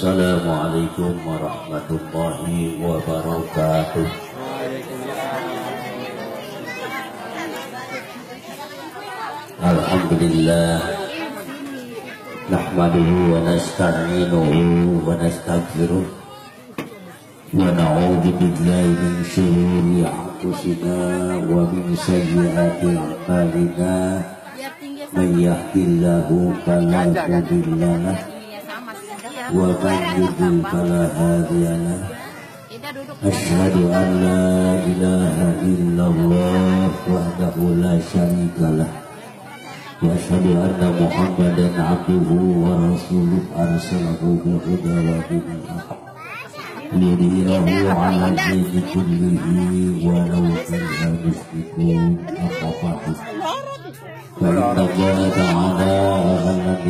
Assalamualaikum warahmatullahi wabarakatuh. Alhamdulillah Nahmaduhu wa nasta'inuhu wa nastaghfiruh Wa na'udhu billahi min syururi anfusina wa min sayyiati a'malina. Man yahdihillahu fala mudilla lahu wabarakatuh kala hadiana asyhadu an la illallah wahdahu la syarika lah wa asyhadu anna muhammadan abduhu wa rasuluh arsalahu bi huda wa dini Liriyahu walau kalha Apa-apa Walau Allah أهل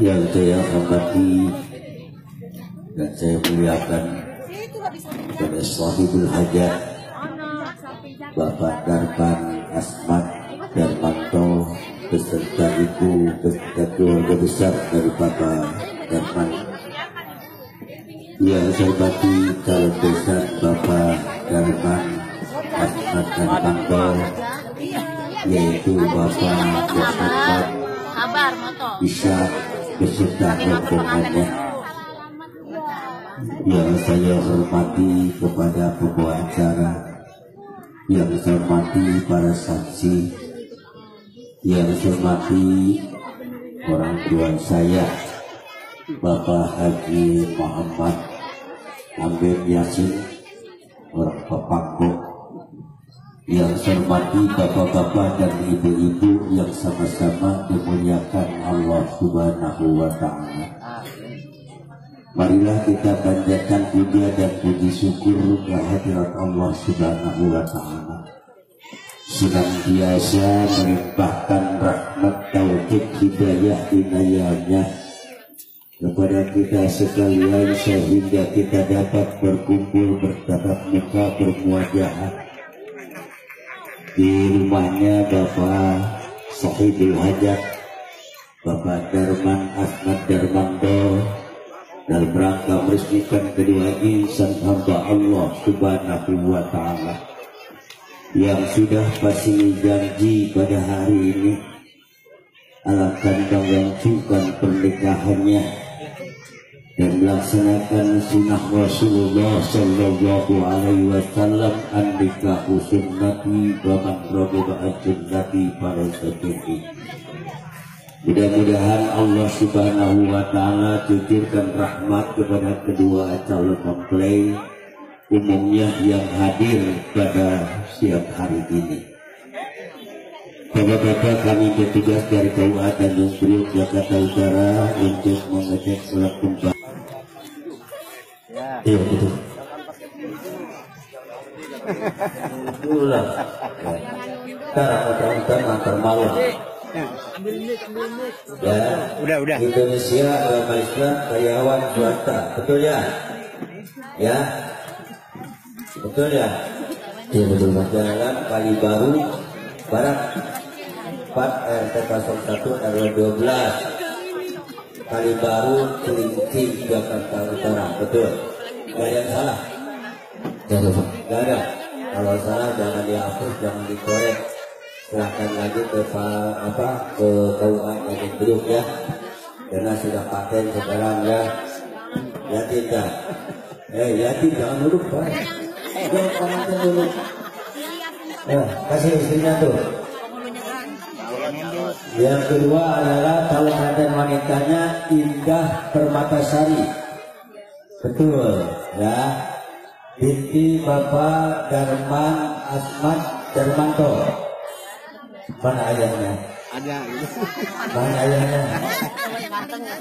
yang saya hormati dan saya muliakan kepada sahibul hajat Bapak Darpan Asmat Darmanto beserta ibu beserta keluarga besar dari Bapak Darman yang saya hormati calon besar Bapak Darman Asmat Darmanto yaitu Bapak Darman bisa beserta rombongannya yang saya hormati kepada pembawa acara. Yang saya hormati para saksi. Yang saya hormati orang tua saya Bapak Haji Muhammad Amir Yasin orang Papangko yang saya hormati bapak-bapak dan ibu-ibu yang sama-sama dimuliakan Allah Subhanahu wa taala. Marilah kita panjatkan puja dan puji syukur kehadirat Allah Subhanahu wa taala. Senantiasa melimpahkan rahmat taufik hidayah inayahnya kepada kita sekalian sehingga kita dapat berkumpul bertatap muka bermuajah di rumahnya Bapak Sahibul Hajat Bapak Darman Ahmad Darmanto dalam rangka meresmikan kedua insan hamba Allah Subhanahu wa taala yang sudah pasti janji pada hari ini akan melangsungkan pernikahannya dan melaksanakan sunnah Rasulullah Sallallahu Alaihi Wasallam andika sunnati wa man rabiba sunnati pada seperti Mudah-mudahan Allah Subhanahu wa taala cucurkan rahmat kepada kedua calon mempelai umumnya yang hadir pada siang hari ini. Bapak-bapak kami bertugas dari KUA Tanjung Priok Jakarta Utara untuk mengecek surat tumpah. Iya. Itulah. Antar malam. Ya, Udah, udah. Indonesia agama Islam karyawan swasta, betul ya? Ya, betul ya? Iya betul Pak. Jalan Kali Baru Barat 4 RT 01 RW 12 Kali Baru Cilincing Jakarta Utara, betul? Gak ada yang salah? Gak ada Pak. Gak ada. Kalau salah jangan dihapus, jangan dikorek. Silahkan lagi ke apa ke KUA Tanjung Priok ya. Karena sudah paten sekarang ya. Ya tidak eh ya tidak dulu Pak. Jangan paten dulu. Eh kasih istrinya tuh. Yang kedua adalah calon paten wanitanya Indah Permatasari betul ya binti Bapak Darman Asmat Darmanto Mana ayahnya? Ada. Mana ayahnya?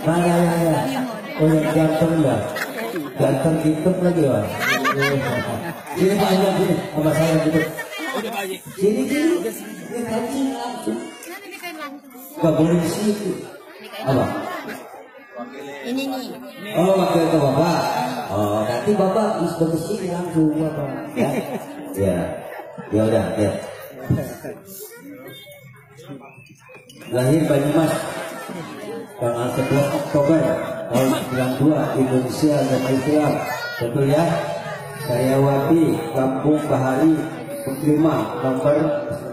Mana ayahnya? Oh yang ganteng ya? ganteng gitu lagi wah. Ini banyak ini sama saya gitu. Sini sini. Ini kancing langsung. Gak boleh di sini. Apa? Ini nih. Oh, wakil ke bapak. Oh, nanti bapak ke sini langsung bapak. Ya, ya, ya udah, ya. Lahir Banyumas tanggal 11 Oktober tahun 92 Indonesia agama Islam betul ya Saryawati Kampung Bahari Pekrima nomor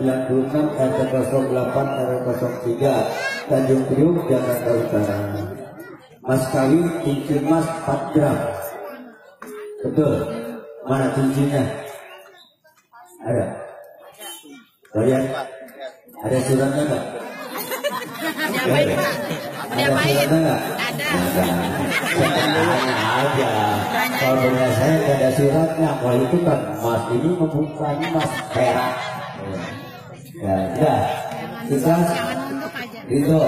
96 RT 08 RT 03 Tanjung Priuk Jakarta Utara Mas kawin cincin mas 4 gram betul mana cincinnya ada kalian ada suratnya enggak Diapain Pak? ada Diapain? Ada. Ada aja. Kalau punya saya nggak ada suratnya. Kalau itu kan Mas ini membuka Mas perak. Ya, udah. Ikhlas. Itu.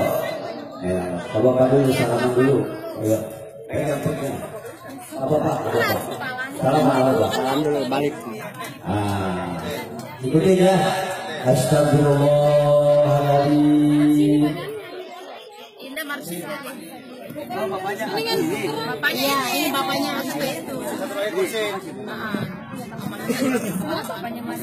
Ya, coba Pak dulu salaman dulu. Ayo. Ayo yang penting. Apa Pak? Apa, Pak? Salam Pak. Salam dulu balik. Ah, ikutin ya. Astagfirullahaladzim. Indah Marsi. Bapaknya. Bapaknya. Iya, ini bapaknya Asma itu. Ah. Bapaknya Mas.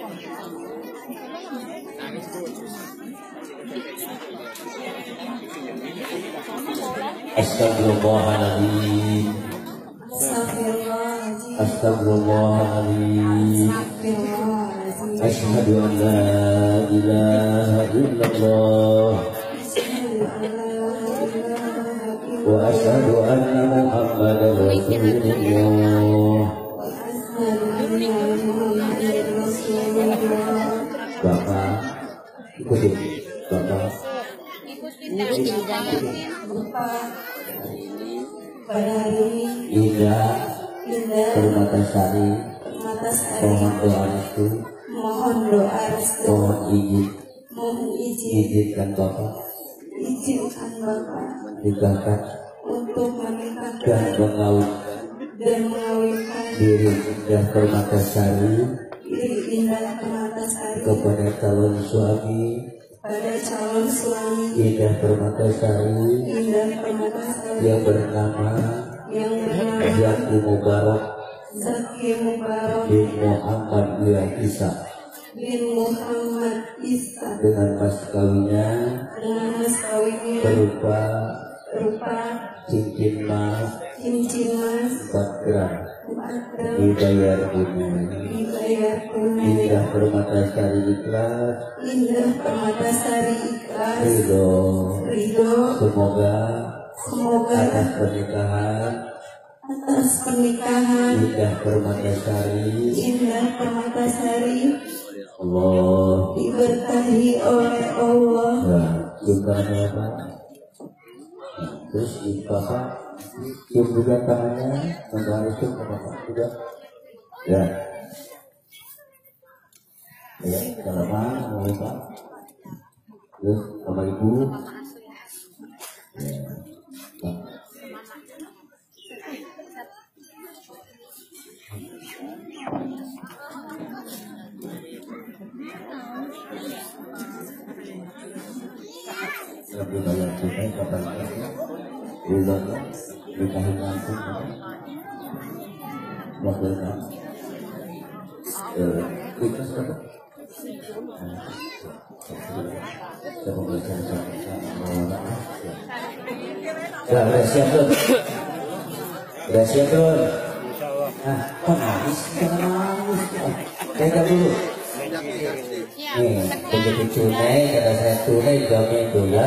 Astagfirullahaladzim. Astagfirullahaladzim. Asyhadu an la ilaha illallah wa asyhadu anna Muhammadar Rasulullah. Pada hari ini Matasari mohon doa restu, mohon doa restu mohon izin, mohon izin izinkan Bapak izinkan Bapak untuk menikahkan dan mengawin dan mengawinkan diri Indah Permatasari diri Indah kepada calon suami pada calon suami. Indah Permatasari Indah Permatasari yang bernama yang bernama Zaki Mubarak. Zaki Mubarak. Bin Muhammad Wilayah Isa. Bin Muhammad Isa. Dengan mas kawinnya dengan mas kawinnya berupa berupa cincin emas cincin mas 4 gram 4 gram dibayar tunai Indah Permatasari ikhlas Indah Permatasari ikhlas Ridho Ridho Semoga semoga atas pernikahan atas pernikahan Indah Permatasari Indah Permatasari Allah diberkahi oleh Allah Nah, apa? Nah, Terus bapak cium juga tangannya ke bapak juga Ya Ya, salaman sama bapak Terus sama ibu Ya Nah. lebih banyak kita kapan Ridhonya nikahin langsung wakilnya eh itu siapa saya mau bicara sama sama ya udah siap tuh udah siap tuh nah kok nangis jangan nangis pegang dulu Iya, Nih, begitu tunai, kata saya tunai jawabnya itu ya.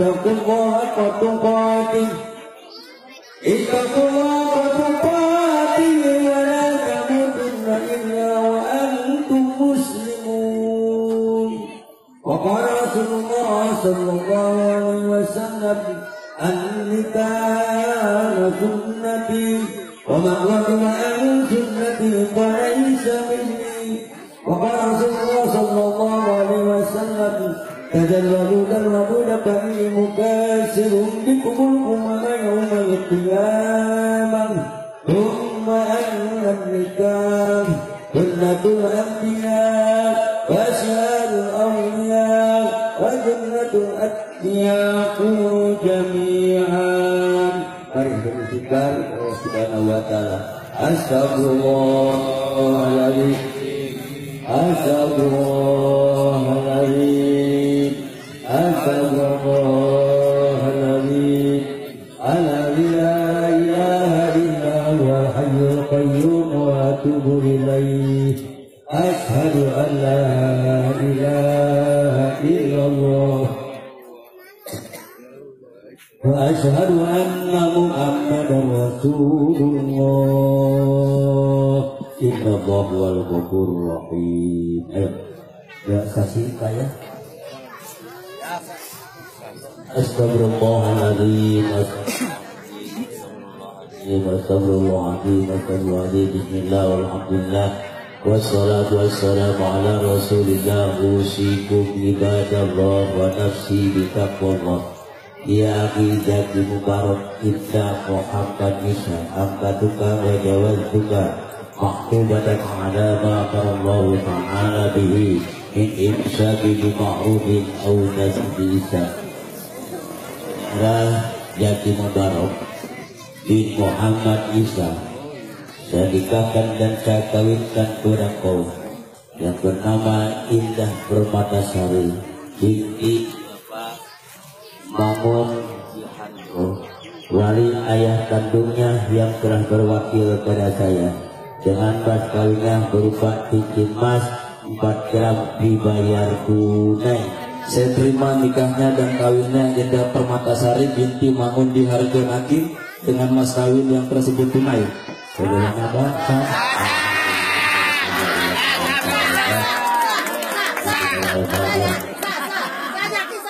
اتقوا الله حق تقاته اتقوا الله حق تقاته ولا تموتن إلا وأنتم مسلمون وقال رسول الله صلى الله عليه وسلم النكاح سنتي ومن رغب عن سنتي فليس مني. وقال رسول الله صلى الله عليه وسلم تزوجوا تزوجوا فإني مكاسر بكم الأمم يوم القيامة. ثم أن النكاح سنة الأنبياء وجنة الأتقياء جميعا Mari bersyukur Allah Subhanahu wa taala. Astagfirullahaladzim. Astagfirullahaladzim. Astagfirullahaladzim. Ala la ilaha illa huwa hayyul qayyum wa atubu ilaih. Ashhadu an la وأشهد أن محمدا رسول الله إن الله هو الغفور الرحيم أيوة يا kasih kaya Astagfirullahaladzim Astagfirullahaladzim Astagfirullahaladzim Bismillah Alhamdulillah Wassalatu wassalamu ala rasulillah Usikum ibadallah Wa nafsi bitaqwallah Ya akhi zaki mubarak Inna Muhammad Isa Angkatuka wa jawaztuka Maktubatan ala ma Allah ta'ala bihi Min imsaki bima'rufin Au nasbi Isa Rah Jaki Mubarak bin Muhammad Isa Saya nikahkan dan saya kawinkan kepada kau Yang bernama Indah Permatasari Binti Dihanko Wali ayah kandungnya yang telah berwakil pada saya. Dengan mas kawinnya berupa cincin emas 4 gram dibayar tunai. Saya terima nikahnya dan kawinnya Indah Permatasari binti Mangun di Harjo Hakim dengan mas kawin yang tersebut tunai. Saudara bangsa